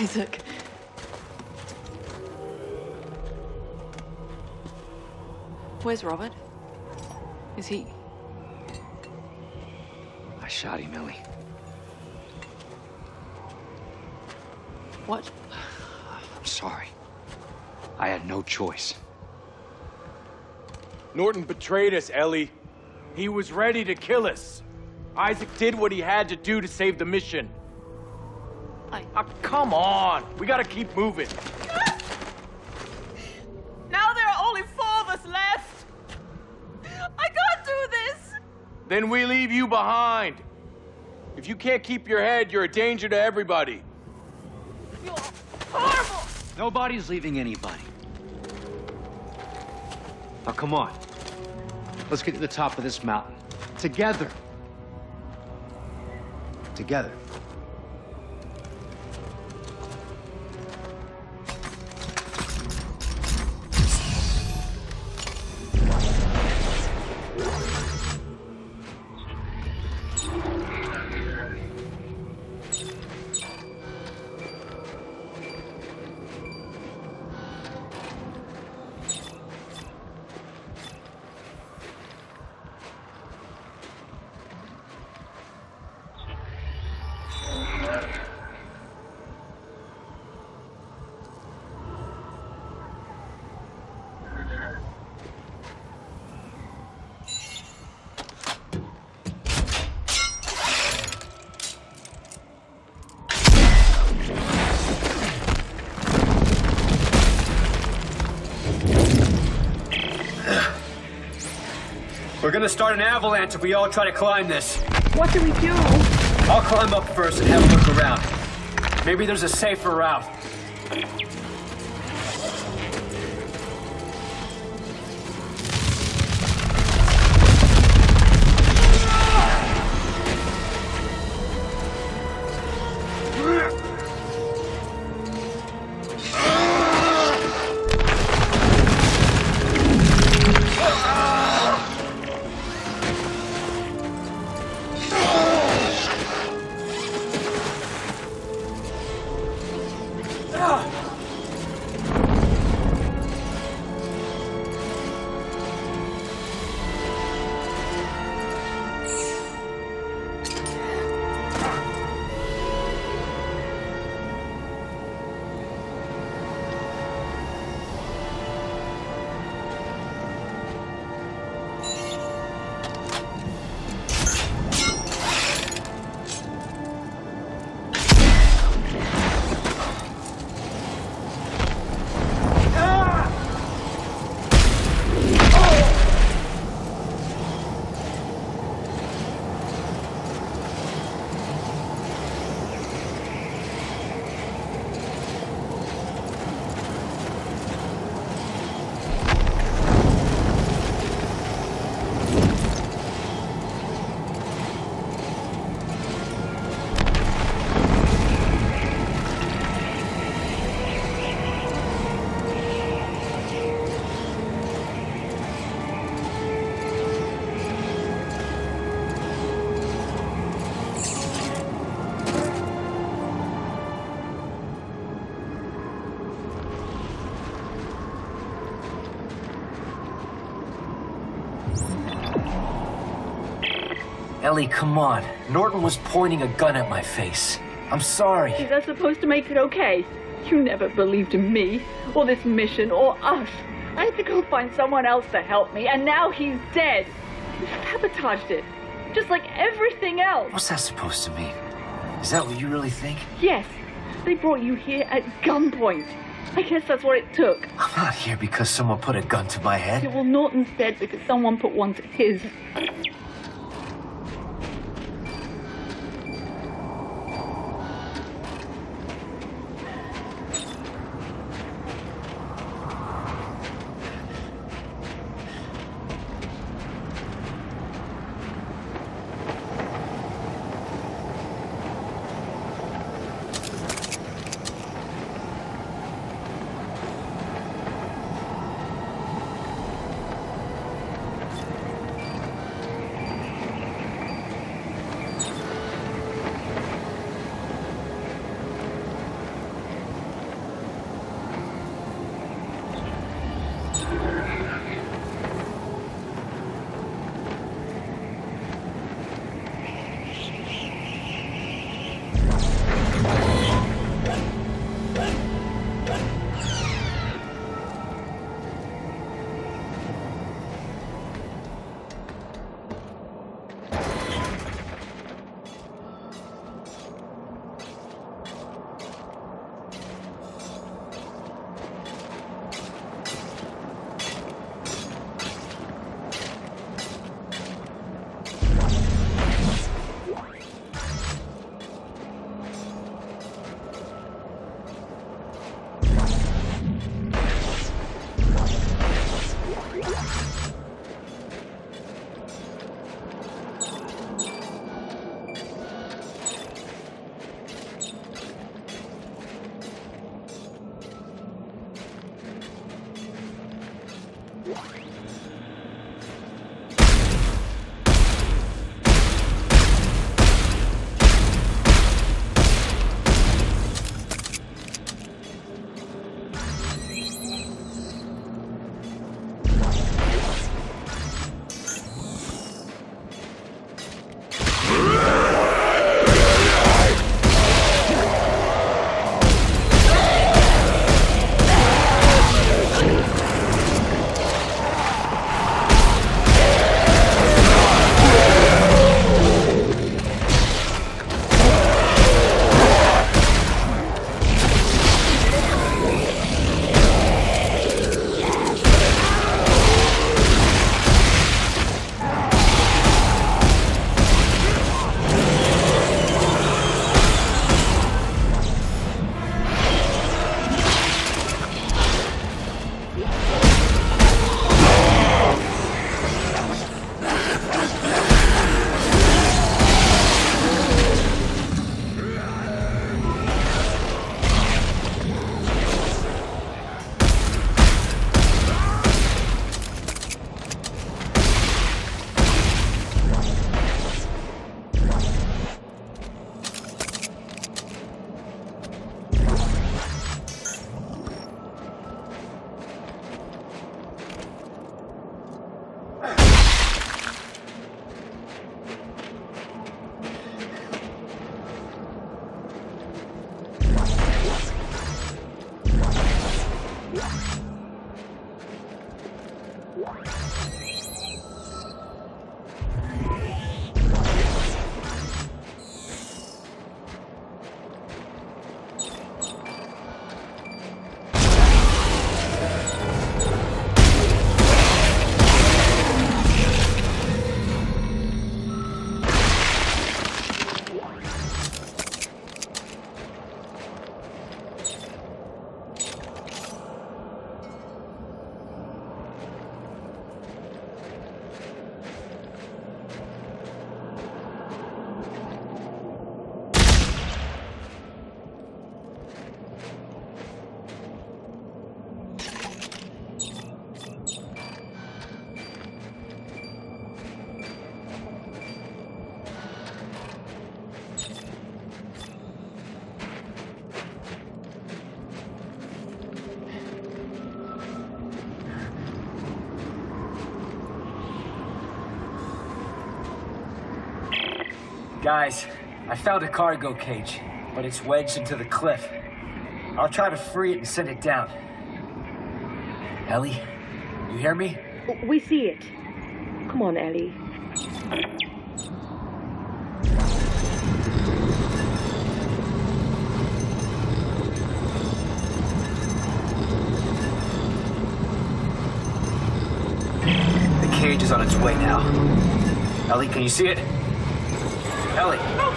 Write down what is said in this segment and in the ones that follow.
Isaac. Where's Robert? Is he... I shot him, Ellie. What? I'm sorry. I had no choice. Norton betrayed us, Ellie. He was ready to kill us. Isaac did what he had to do to save the mission. I... Come on. We gotta keep moving. Now there are only four of us left. I can't do this. Then we leave you behind. If you can't keep your head, you're a danger to everybody. You're horrible. Nobody's leaving anybody. Now, come on. Let's get to the top of this mountain. Together. Together. We're gonna start an avalanche if we all try to climb this. What do we do? I'll climb up first and have a look around. Maybe there's a safer route. Ellie, come on. Norton was pointing a gun at my face. I'm sorry. Is that supposed to make it okay? You never believed in me, or this mission, or us. I had to go find someone else to help me, and now he's dead. You sabotaged it. Just like everything else. What's that supposed to mean? Is that what you really think? Yes, they brought you here at gunpoint. I guess that's what it took. I'm not here because someone put a gun to my Yeah, head. well, Norton's dead because someone put one to his. Guys, I found a cargo cage, but it's wedged into the cliff. I'll try to free it and send it down. Ellie, you hear me? We see it. Come on, Ellie. The cage is on its way now. Ellie, can you see it? Ellie!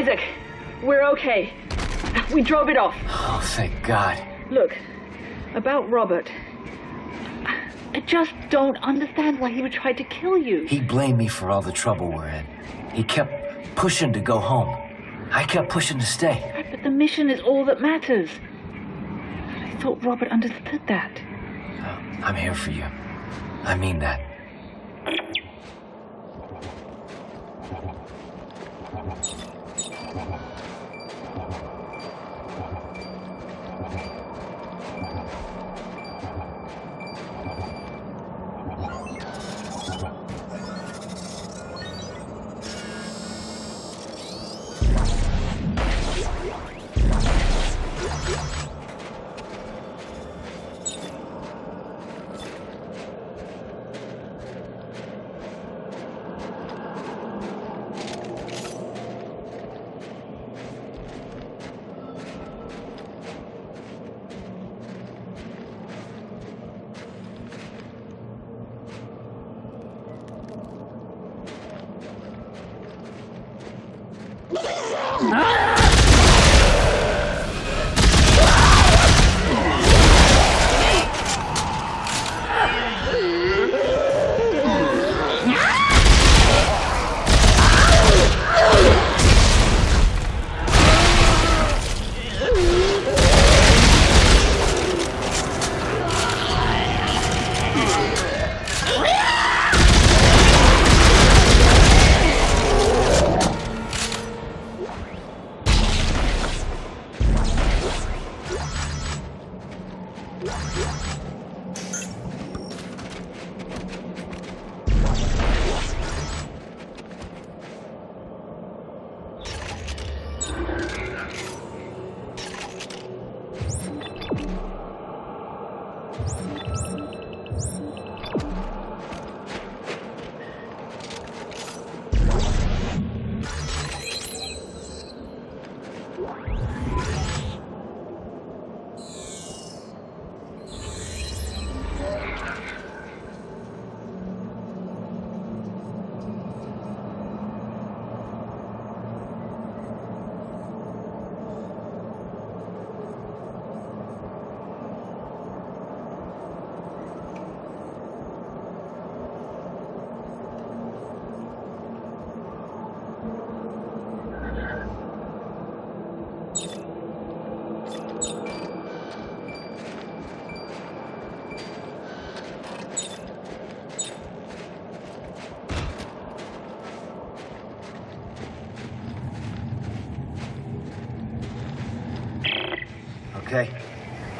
Isaac, we're okay. We drove it off. Oh, thank God. Look, about Robert. Don't understand why he would try to kill you. He blamed me for all the trouble we're in. He kept pushing to go home. I kept pushing to stay. Right, but the mission is all that matters. I thought Robert understood that. I'm here for you. I mean that.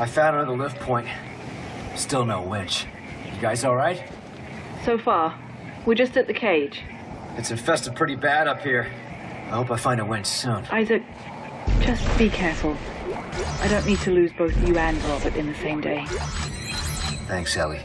I found another lift point. Still no winch. You guys all right? So far, we're just at the cage. It's infested pretty bad up here. I hope I find a winch soon. Isaac, just be careful. I don't need to lose both you and Robert in the same day. Thanks, Ellie.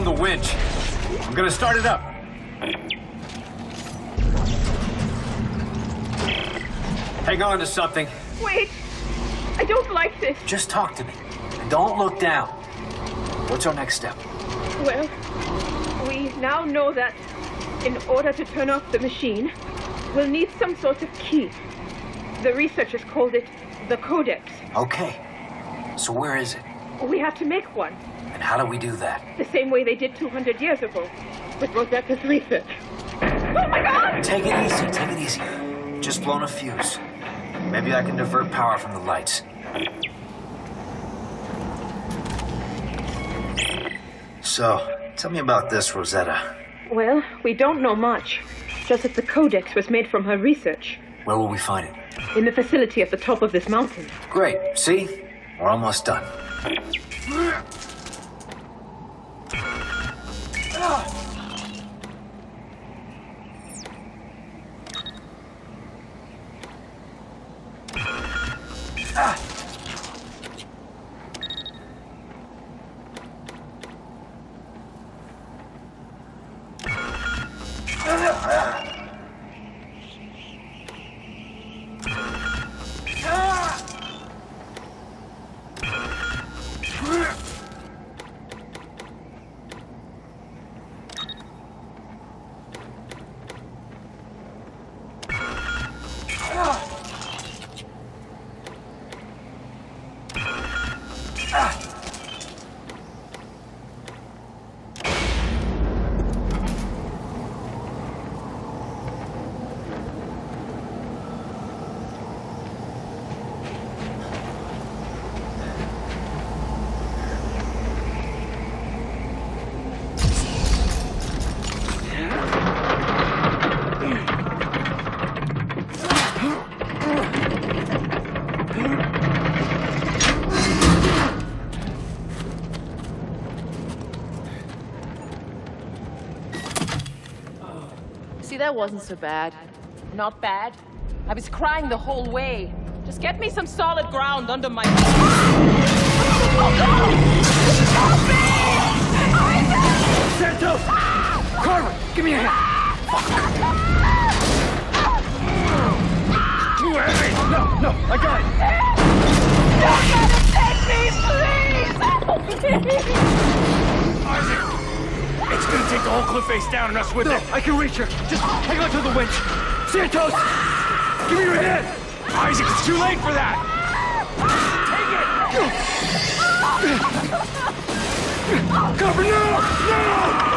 Found the winch. I'm gonna start it up. Hang on to something. Wait! I don't like this. Just talk to me. And don't look down. What's our next step? Well, we now know that in order to turn off the machine, we'll need some sort of key. The researchers called it the Codex. Okay. So where is it? We have to make one, And how do we do that? the same way they did 200 years ago with Rosetta's research. Oh my god! Take it easy, take it easy. Just blown a fuse. Maybe I can divert power from the lights. So, tell me about this, Rosetta. Well, we don't know much. Just that the Codex was made from her research Where will we find it? in the facility at the top of this mountain. Great. See? We're almost done. Yeah. That wasn't so bad. Not bad. I was crying the whole way. Just get me some solid ground under my. Santos! Carver, give me a hand! Too heavy! No, no, I got it! Isaac! It's gonna take the whole cliff face down and us with No, it. I can reach her. Just hang on to the winch. Santos! Give me your hand! Isaac, it's too late for that! Take it! Cover, no! No!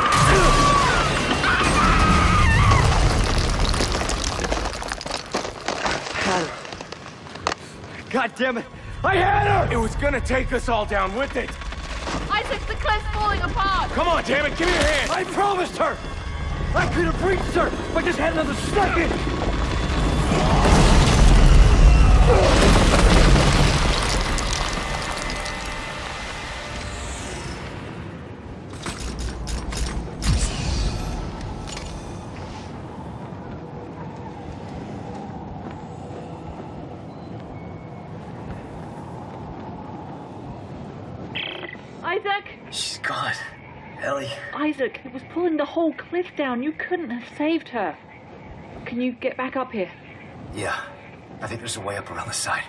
God damn it! I had her! It was gonna take us all down with it. Isaac, falling apart! Come on, damn it, give me your hand. I promised her! I could have reached her if I just had another second! Isaac, it was pulling the whole cliff down. You couldn't have saved her. Can you get back up here? Yeah. I think there's a way up around the side.